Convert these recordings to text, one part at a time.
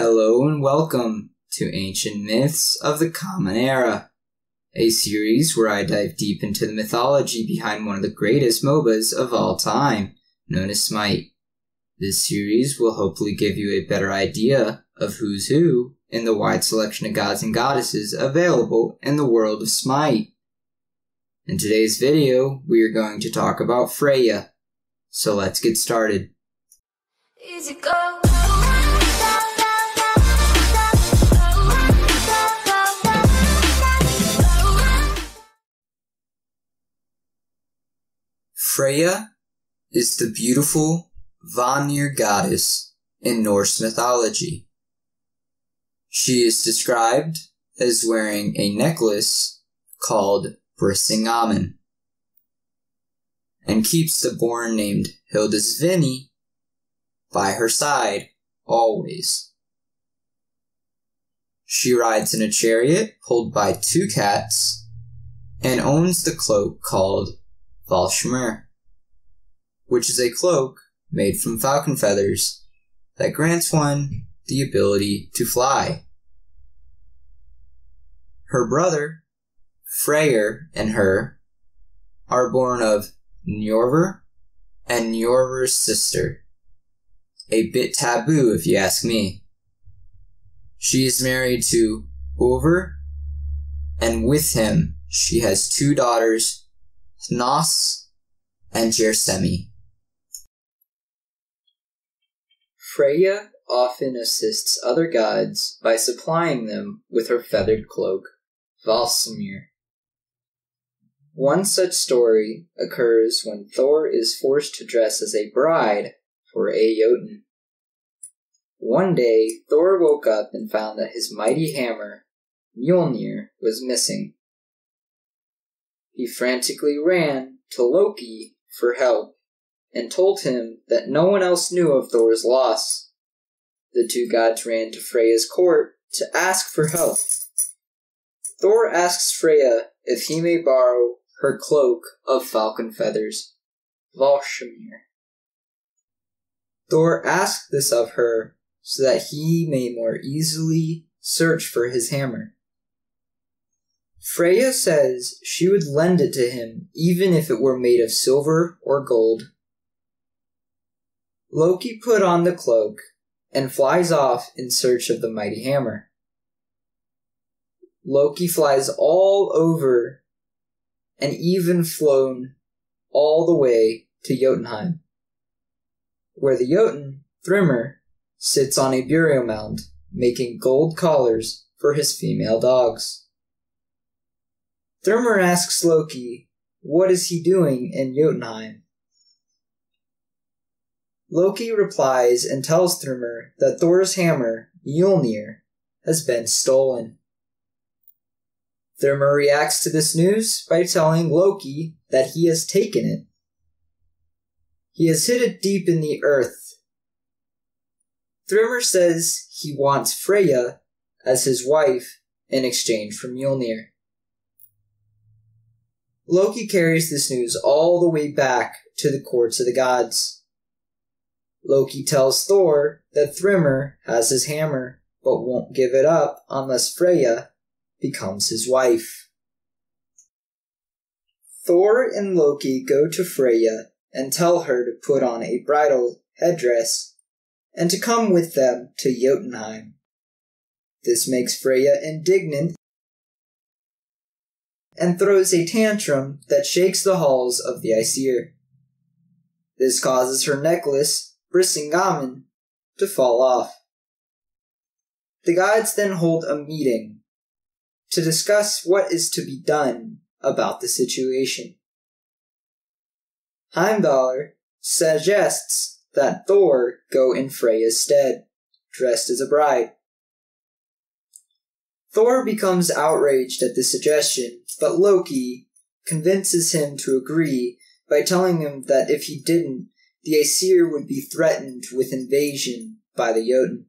Hello and welcome to Ancient Myths of the Common Era, a series where I dive deep into the mythology behind one of the greatest MOBAs of all time, known as Smite. This series will hopefully give you a better idea of who's who in the wide selection of gods and goddesses available in the world of Smite. In today's video, we are going to talk about Freya. So let's get started. Freya is the beautiful Vanir goddess in Norse mythology. She is described as wearing a necklace called Brisingamen and keeps the born named Hildisvini by her side always. She rides in a chariot pulled by two cats and owns the cloak called Valshmir, which is a cloak made from falcon feathers that grants one the ability to fly. Her brother, Freyr, and her are born of Njorver and Njorver's sister. A bit taboo if you ask me. She is married to Over, and with him she has two daughters, Hnoss and Gersemi. Freya often assists other gods by supplying them with her feathered cloak, Valsamir. One such story occurs when Thor is forced to dress as a bride for a Jotun. One day, Thor woke up and found that his mighty hammer, Mjolnir, was missing. He frantically ran to Loki for help and told him that no one else knew of Thor's loss. The two gods ran to Freya's court to ask for help. Thor asks Freya if he may borrow her cloak of falcon feathers, Valshmir. Thor asks this of her so that he may more easily search for his hammer. Freya says she would lend it to him even if it were made of silver or gold. Loki put on the cloak and flies off in search of the mighty hammer. Loki flies all over and even flown all the way to Jotunheim, where the Jotun, Thrymr, sits on a burial mound making gold collars for his female dogs. Thrymr asks Loki, what is he doing in Jotunheim? Loki replies and tells Thrymr that Thor's hammer, Mjolnir, has been stolen. Thrymr reacts to this news by telling Loki that he has taken it. He has hid it deep in the earth. Thrymr says he wants Freya as his wife in exchange for Mjolnir. Loki carries this news all the way back to the courts of the gods. Loki tells Thor that Thrymr has his hammer, but won't give it up unless Freya becomes his wife. Thor and Loki go to Freya and tell her to put on a bridal headdress and to come with them to Jotunheim. This makes Freya indignant and throws a tantrum that shakes the halls of the Aesir. This causes her necklace, Brisingamen, to fall off. The gods then hold a meeting to discuss what is to be done about the situation. Heimdallr suggests that Thor go in Freya's stead, dressed as a bride. Thor becomes outraged at this suggestion, but Loki convinces him to agree by telling him that if he didn't, the Aesir would be threatened with invasion by the Jotun.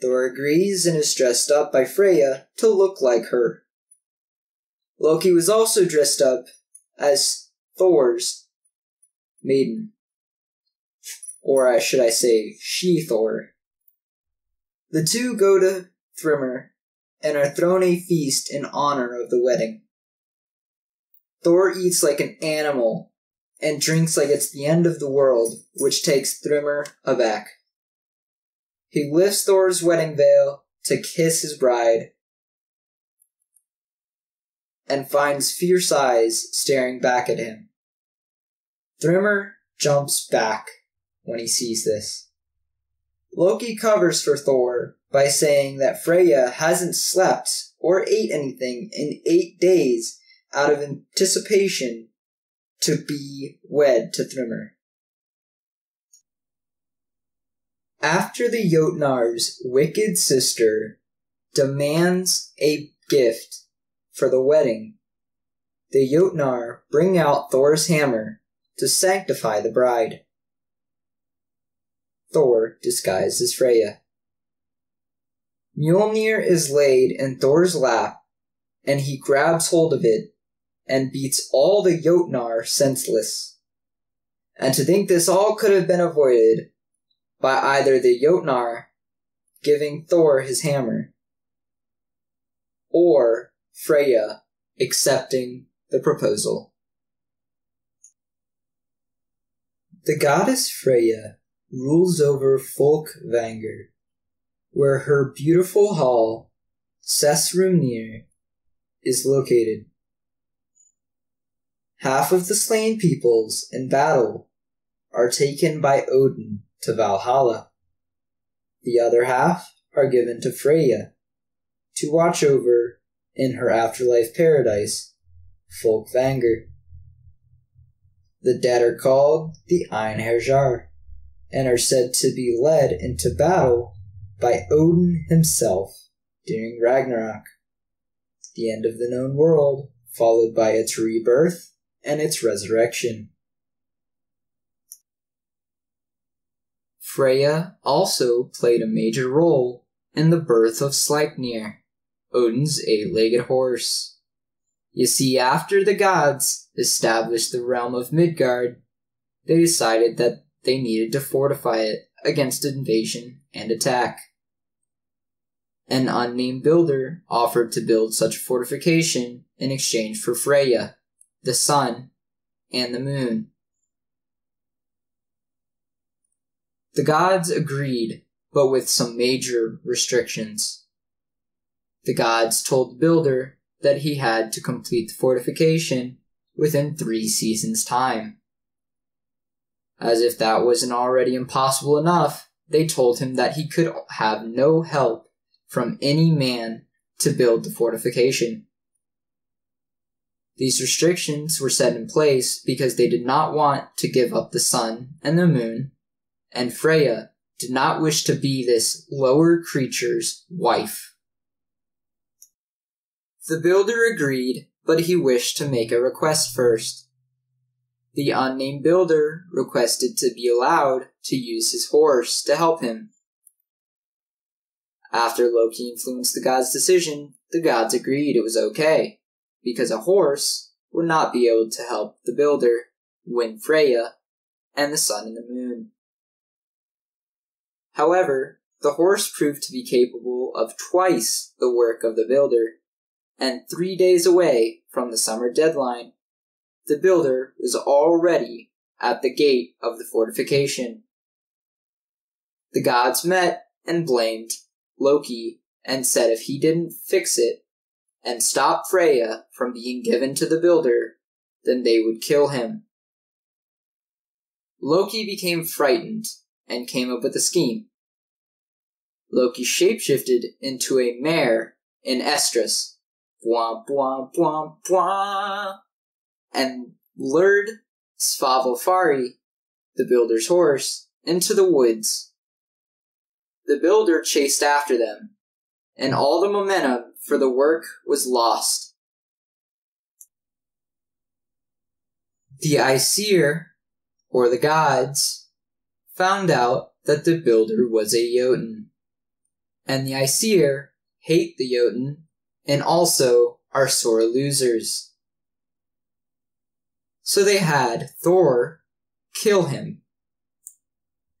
Thor agrees and is dressed up by Freya to look like her. Loki was also dressed up as Thor's maiden. Or should I say, she Thor. The two go to Thrymr and are thrown a feast in honor of the wedding. Thor eats like an animal and drinks like it's the end of the world, which takes Thrymr aback. He lifts Thor's wedding veil to kiss his bride and finds fierce eyes staring back at him. Thrymr jumps back when he sees this. Loki covers for Thor by saying that Freya hasn't slept or ate anything in eight days out of anticipation to be wed to Thrymr. After the Jotnar's wicked sister demands a gift for the wedding, the Jotnar bring out Thor's hammer to sanctify the bride. Thor disguised as Freya. Mjolnir is laid in Thor's lap, and he grabs hold of it and beats all the Jotnar senseless. And to think this all could have been avoided by either the Jotnar giving Thor his hammer, or Freya accepting the proposal. The goddess Freya rules over Folkvangr, where her beautiful hall, Sessrumnir, is located. Half of the slain peoples in battle are taken by Odin to Valhalla. The other half are given to Freya to watch over in her afterlife paradise, Folkvangr. The dead are called the Einherjar and are said to be led into battle by Odin himself during Ragnarok, the end of the known world, followed by its rebirth and its resurrection. Freya also played a major role in the birth of Sleipnir, Odin's eight legged horse. You see, after the gods established the realm of Midgard, they decided that they needed to fortify it against invasion and attack. An unnamed builder offered to build such a fortification in exchange for Freya, the sun, and the moon. The gods agreed, but with some major restrictions. The gods told the builder that he had to complete the fortification within three seasons' time. As if that wasn't already impossible enough, they told him that he could have no help from any man to build the fortification. These restrictions were set in place because they did not want to give up the sun and the moon, and Freya did not wish to be this lower creature's wife. The builder agreed, but he wished to make a request first. The unnamed builder requested to be allowed to use his horse to help him. After Loki influenced the gods' decision, the gods agreed it was okay because a horse would not be able to help the builder win Freya and the sun and the moon. However, the horse proved to be capable of twice the work of the builder, and three days away from the summer deadline, the builder was already at the gate of the fortification. The gods met and blamed Loki and said if he didn't fix it, and stop Freya from being given to the builder, then they would kill him. Loki became frightened and came up with a scheme. Loki shapeshifted into a mare in Estrus, bwah bwah bwah bwah, and lured Svadilfari, the builder's horse, into the woods. The builder chased after them, and all the momentum for the work was lost. The Aesir, or the gods, found out that the builder was a Jotun. And the Aesir hate the Jotun and also are sore losers. So they had Thor kill him.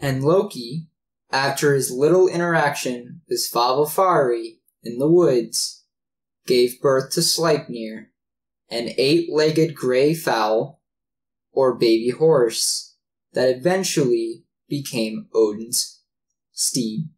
And Loki, after his little interaction with Svalbard in the woods, gave birth to Sleipnir, an eight-legged gray fowl, or baby horse, that eventually became Odin's steed.